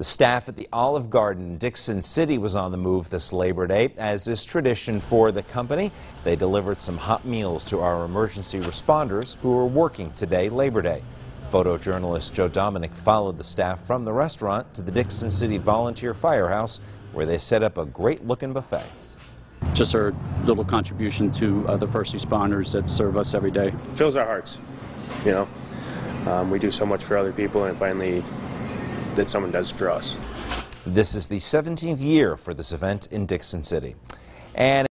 The staff at the Olive Garden in Dickson City was on the move this Labor Day. As is tradition for the company, they delivered some hot meals to our emergency responders who are working today, Labor Day. Photojournalist Joe Dominic followed the staff from the restaurant to the Dickson City Volunteer Firehouse, where they set up a great-looking buffet. Just our little contribution to uh, the first responders that serve us every day. fills our hearts. You know, um, we do so much for other people, and finally, that someone does for us. This is the 17th year for this event in Dickson City. And